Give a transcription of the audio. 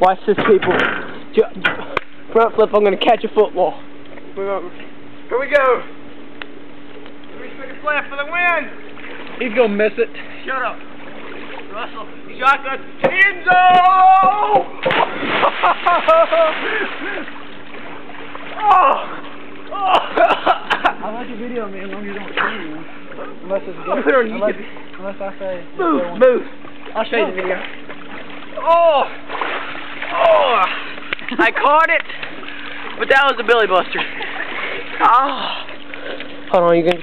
Watch this, people. Front flip, I'm gonna catch a football. Here we go. Three-second flat for the win. He's gonna miss it. Shut up. Russell, shotgun, Enzo! oh! I like your video, man, as long as you don't see me. Unless it's I'll put it on Unless, unless I say... Move, move. I'll show you the video. Oh! Oh! I caught it, but that was a Belly Buster. Oh! Hold on, you can...